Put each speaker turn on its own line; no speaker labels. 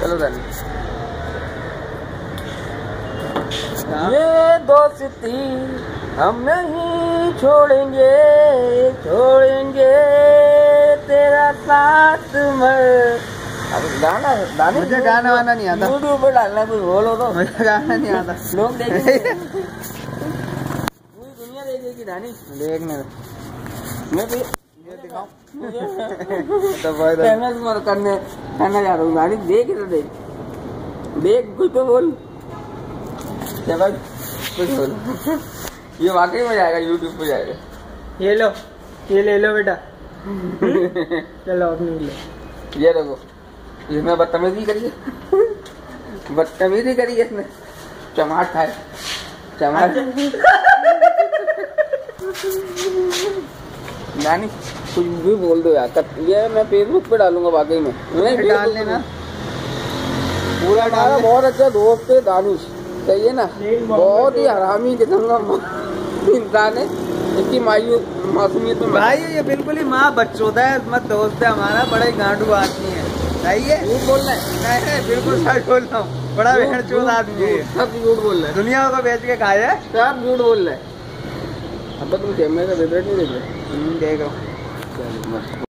चलो रानी ये दोस्ती हम नहीं छोड़ेंगे छोड़ेंगे तेरा साथ मर. अब गाना गाने
मुझे गाना वाना नहीं आता।
यूट्यूब पे डालना कोई बोलो तो.
मुझे गाना नहीं आता.
लोग देखेंगे. पूरी दुनिया देखेगी रानी.
देखने
मैं भी देख तो देख देख कुछ तो बोल कुछ बोल। ये वाकई में जाएगा यूट्यूब पे जाएगा
ये लो, ये ले लो बेटा। चलो
ये इसमें बदतमीजी करी है बदतमीजी करी है इसने चमाट खाए। चमाट। नानी कुछ भी बोल दो यार तब ये मैं फेसबुक पे डालूँगा वाकई में। नहीं
डाल लेना। पूरा डाल
बहुत अच्छा दोस्त है दानिश। सही है ना? बहुत ही हरामी किस्म का इंसान है। इसकी मायू मासूमियत में
भाई ये बिल्कुल ही माँ बच्चोदा है मत दोस्त है हमारा बड़ा ही गांडू आदमी है। सही है?
झूठ बोल रहा है?
नहीं, बिल्कुल सच बोल रहा हूँ। बड़ा भेड़ चोद आदमी है।
सब झूठ बोल रहा है।
दुनिया को बेच के खाया है?
सब झूठ बोल रहा है। अब तुम कैमरे का विवरण नहीं देख रहे
देख रहा हूँ।